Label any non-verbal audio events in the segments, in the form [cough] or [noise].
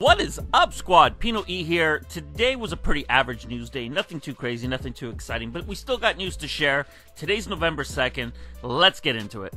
What is up, squad? Pino E here. Today was a pretty average news day. Nothing too crazy, nothing too exciting, but we still got news to share. Today's November 2nd. Let's get into it.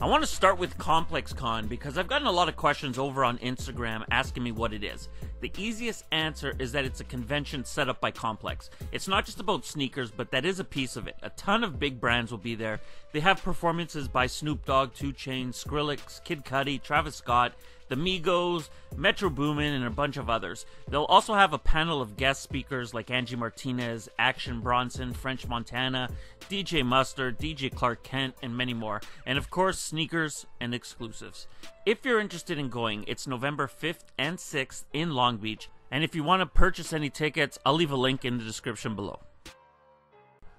I want to start with Complex Con because I've gotten a lot of questions over on Instagram asking me what it is. The easiest answer is that it's a convention set up by Complex. It's not just about sneakers, but that is a piece of it. A ton of big brands will be there. They have performances by Snoop Dogg, 2 Chainz, Skrillex, Kid Cudi, Travis Scott, the Migos, Metro Boomin, and a bunch of others. They'll also have a panel of guest speakers like Angie Martinez, Action Bronson, French Montana, DJ Mustard, DJ Clark Kent, and many more. And of course, sneakers and exclusives. If you're interested in going, it's November 5th and 6th in Long Beach. And if you want to purchase any tickets, I'll leave a link in the description below.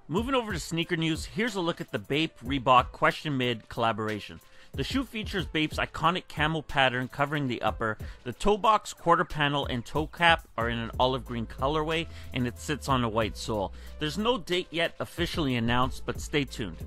Moving over to sneaker news, here's a look at the Bape Reebok Question Mid collaboration. The shoe features Bape's iconic camo pattern covering the upper. The toe box, quarter panel, and toe cap are in an olive green colorway, and it sits on a white sole. There's no date yet officially announced, but stay tuned.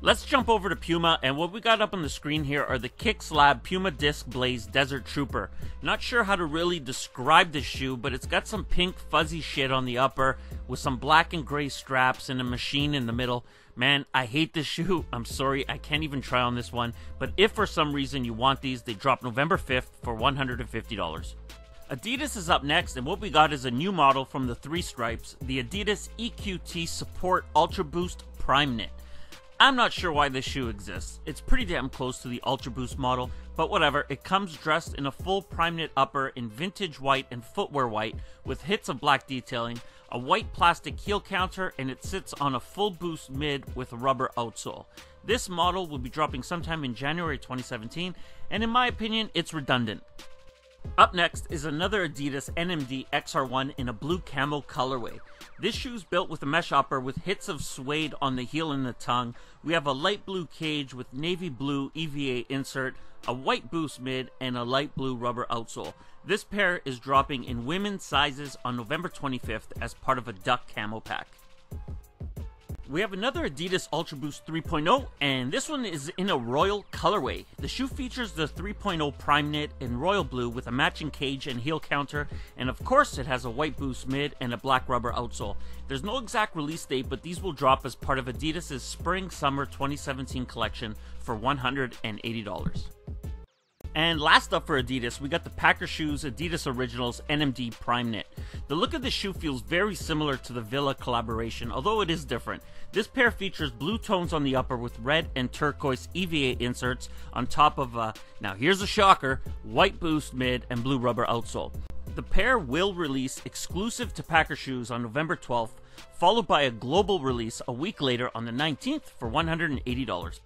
Let's jump over to Puma, and what we got up on the screen here are the Kicks Lab Puma Disc Blaze Desert Trooper. Not sure how to really describe this shoe, but it's got some pink fuzzy shit on the upper, with some black and gray straps and a machine in the middle. Man, I hate this [laughs] shoe. I'm sorry, I can't even try on this one. But if for some reason you want these, they drop November 5th for $150. Adidas is up next, and what we got is a new model from the three stripes, the Adidas EQT Support Ultra Boost Prime Knit. I'm not sure why this shoe exists. It's pretty damn close to the Ultra Boost model, but whatever. It comes dressed in a full prime knit upper in vintage white and footwear white with hits of black detailing, a white plastic heel counter, and it sits on a full boost mid with a rubber outsole. This model will be dropping sometime in January 2017, and in my opinion, it's redundant. Up next is another Adidas NMD XR1 in a blue camo colorway. This shoe's built with a mesh upper with hits of suede on the heel and the tongue. We have a light blue cage with navy blue EVA insert, a white boost mid, and a light blue rubber outsole. This pair is dropping in women's sizes on November 25th as part of a duck camo pack we have another Adidas Ultra Boost 3.0, and this one is in a royal colorway. The shoe features the 3.0 Prime Knit in royal blue with a matching cage and heel counter, and of course, it has a white boost mid and a black rubber outsole. There's no exact release date, but these will drop as part of Adidas' Spring Summer 2017 collection for $180. And last up for Adidas, we got the Packer Shoes Adidas Originals NMD Prime Knit. The look of the shoe feels very similar to the Villa collaboration, although it is different. This pair features blue tones on the upper with red and turquoise EVA inserts on top of a, now here's a shocker, white boost mid and blue rubber outsole. The pair will release exclusive to Packer Shoes on November 12th, followed by a global release a week later on the 19th for $180.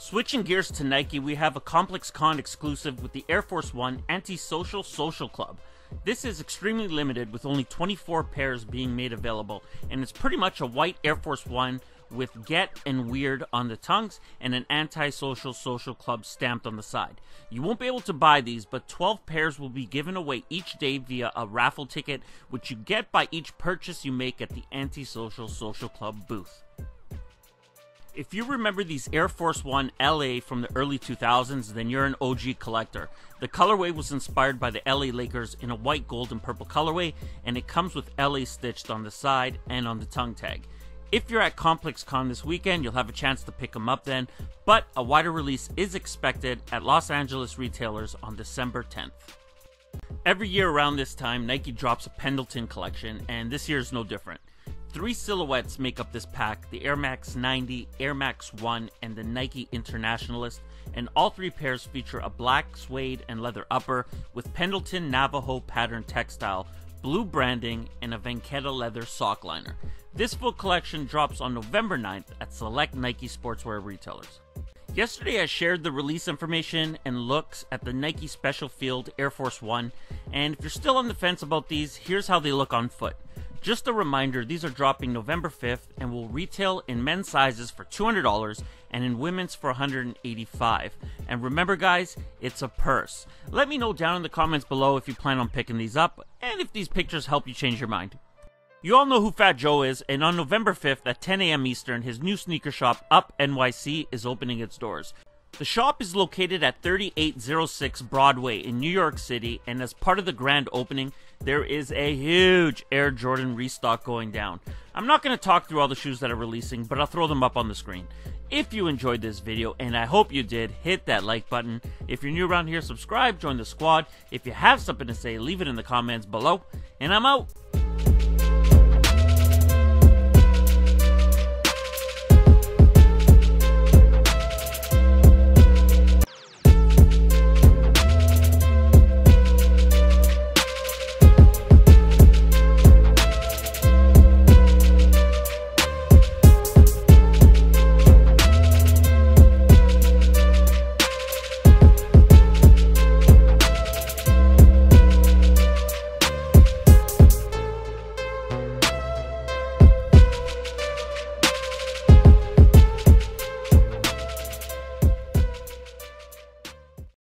Switching gears to Nike, we have a Complex Con exclusive with the Air Force One Anti-Social Social Club. This is extremely limited with only 24 pairs being made available, and it's pretty much a white Air Force One with Get and Weird on the tongues and an anti-social social club stamped on the side. You won't be able to buy these, but 12 pairs will be given away each day via a raffle ticket, which you get by each purchase you make at the Anti-Social Social Club booth if you remember these Air Force One LA from the early 2000s, then you're an OG collector. The colorway was inspired by the LA Lakers in a white, gold, and purple colorway, and it comes with LA stitched on the side and on the tongue tag. If you're at Complex Con this weekend, you'll have a chance to pick them up then, but a wider release is expected at Los Angeles retailers on December 10th. Every year around this time, Nike drops a Pendleton collection, and this year is no different. Three silhouettes make up this pack the Air Max 90, Air Max 1, and the Nike Internationalist, and all three pairs feature a black suede and leather upper with Pendleton Navajo pattern textile, blue branding, and a Vachetta leather sock liner. This full collection drops on November 9th at select Nike sportswear retailers. Yesterday, I shared the release information and looks at the Nike Special Field Air Force One, and if you're still on the fence about these, here's how they look on foot. Just a reminder, these are dropping November 5th and will retail in men's sizes for $200 and in women's for 185. And remember guys, it's a purse. Let me know down in the comments below if you plan on picking these up and if these pictures help you change your mind. You all know who Fat Joe is, and on November 5th at 10 a.m. Eastern, his new sneaker shop, Up NYC, is opening its doors. The shop is located at 3806 Broadway in New York City, and as part of the grand opening, there is a huge Air Jordan restock going down. I'm not going to talk through all the shoes that are releasing, but I'll throw them up on the screen. If you enjoyed this video, and I hope you did, hit that like button. If you're new around here, subscribe, join the squad. If you have something to say, leave it in the comments below. And I'm out.